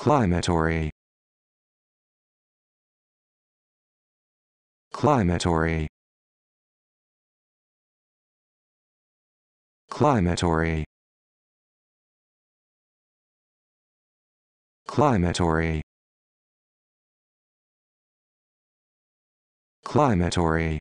climatory. Climatory. Climatory. Climatory. Climatory.